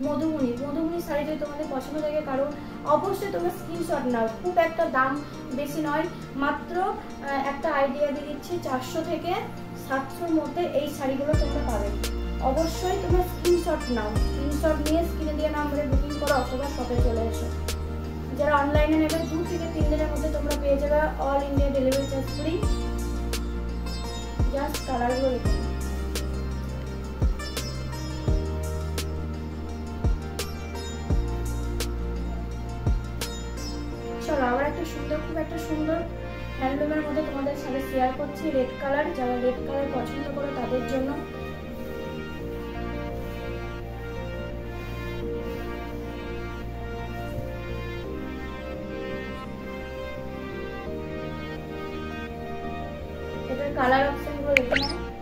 মধুমণি মধুমণি শাড়ি যদি তোমাদের পছন্দ থাকে কারণ অবশ্যই তোমরা স্ক্রিনশট নাও। খুব একটা দাম বেশি নয়, মাত্র একটা আইডিয়া দিয়ে দিচ্ছি, চারশো থেকে সাতশোর মধ্যে এই শাড়িগুলো তোমরা পাবে। অবশ্যই তোমরা স্ক্রিনশট নাও। স্ক্রিনশট নিয়ে স্ক্রিনে দিয়ে নাম্বারে বুকিং করো অথবা শপে চলে এসো। যারা অনলাইনে নেবে, দু থেকে তিন দিনের মধ্যে তোমরা পেয়ে যাবে all India delivery charge free just কালারগুলো দেখে। খুব একটা সুন্দর হ্যান্ডলুমের মধ্যে তোমাদের সাথে শেয়ার করছি। রেড কালার যারা রেড কালার পছন্দ করো তাদের জন্য। এটার কালার অপশনগুলো দেখে নাও।